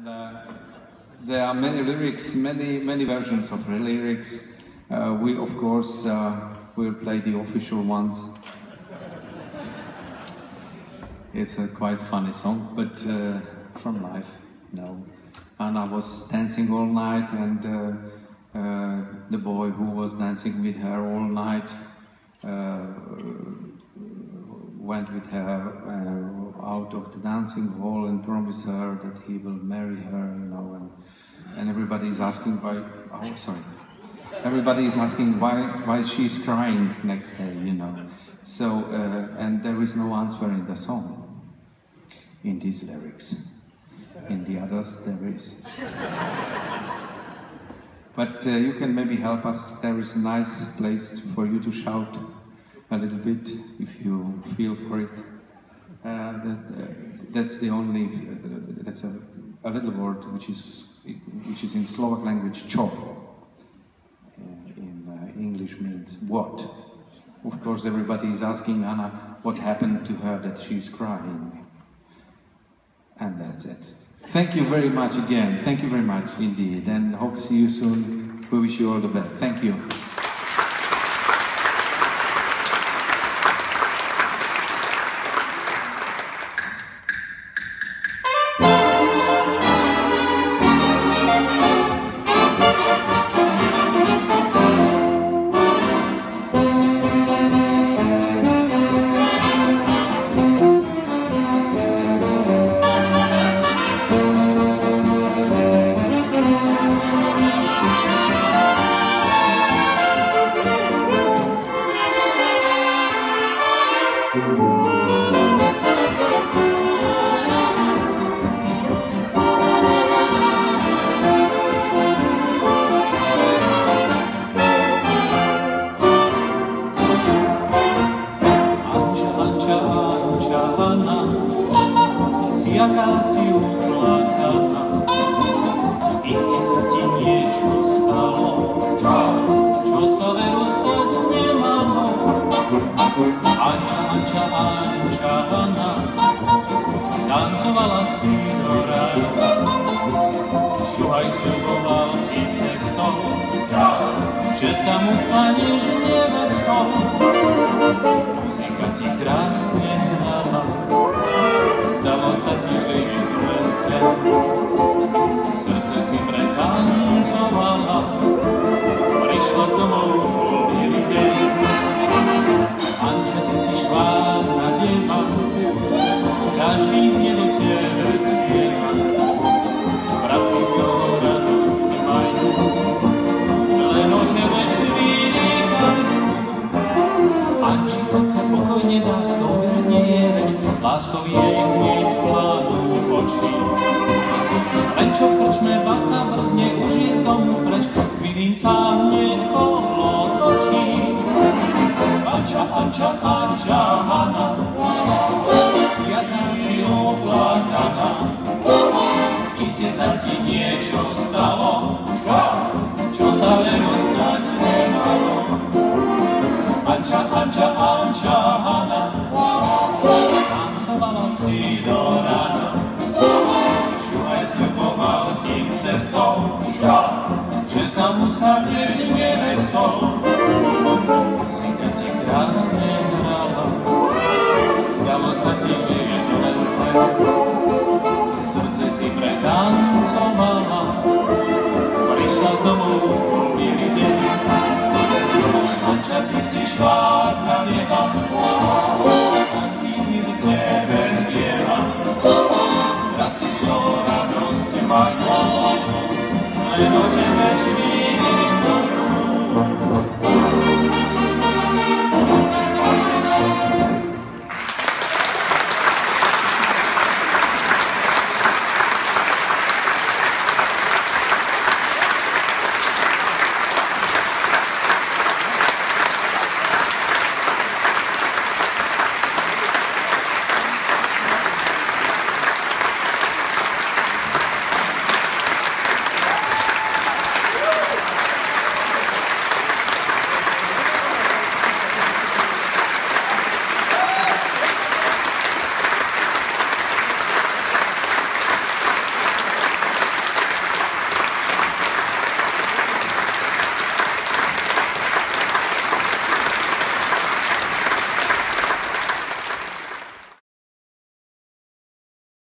And uh, there are many lyrics, many many versions of lyrics. Uh, we of course uh, will play the official ones. It's a quite funny song, but uh, from life, no. And I was dancing all night, and uh, the boy who was dancing with her all night went with her out of the dancing hall and promised her that he will marry her, you know, and, and everybody is asking why, oh, sorry. Everybody is asking why, why she's crying next day, you know. So, uh, and there is no answer in the song, in these lyrics. In the others, there is. But uh, you can maybe help us. There is a nice place for you to shout a little bit if you feel for it. That, that's the only, uh, that's a, a, little word which is, which is in Slovak language, cho. Uh, in uh, English means what. Of course, everybody is asking Anna what happened to her that she's crying. And that's it. Thank you very much again. Thank you very much indeed. And hope to see you soon. We wish you all the best. Thank you. Anča, Hanna, tancovala si do rána. Šuhaj sľuboval ti cestou, že sa mu staneš nevestou. Muzika ti krásne hrala, Zdalo sa ti, že je to len sen. láskou jej hneď plánu oči. Len čo v krčme basa vrzne, už je z domu preč, chvílim sa hneď kolo točí. Anča, Anča, Anča, Hanna, jaká si oplakaná, iste sa ti niečo stalo, čo sa veru stať nemalo. Anča, Anča, Anča, Hanna, cestou, že sa mu staneš nevestou. Rozvíka ti krásne hrala, zdalo sa ti, že je to len sen. Srdce si pretancovala, prišla z domov, už bol bielý deň. Manča, ty si šla na neba, a chvíli do tebe zbieva. Vrať si Lord.